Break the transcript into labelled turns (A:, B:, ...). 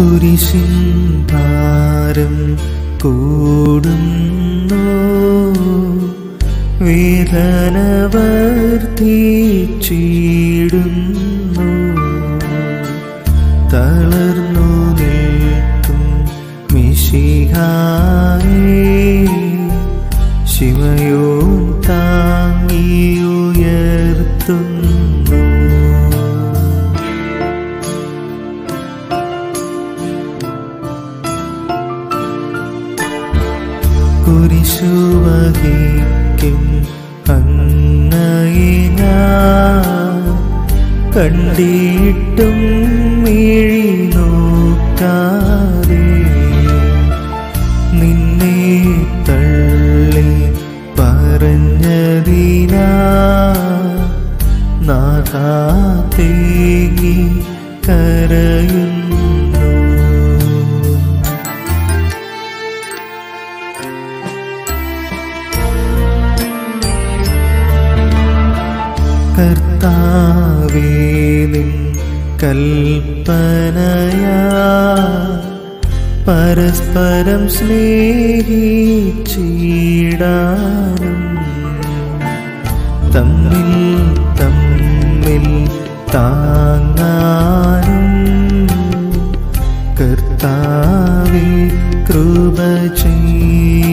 A: കുരിശിൻ ഭാരം കൂടുന്നു. വേദന വർദ്ധിച്ചിടുന്നു തളർന്നു നിൽക്കും മിശിഹായേ. ശിവയോ കുരിശു വഹിക്കും അങ്ങയെ ഞാൻ കണ്ടിട്ടും മിഴി നോക്കാതെ നിന്നെ തള്ളി പറഞ്ഞതിനാ നാഥാത്തേകി കർത്താവേ നിൻ കൽപ്പനയാ. പരസ്പരം സ്നേഹിച്ചിടാനും തമ്മിൽ തമ്മിൽ താങ്ങാനും കർത്താവേ കൃപ ചെയ്യും.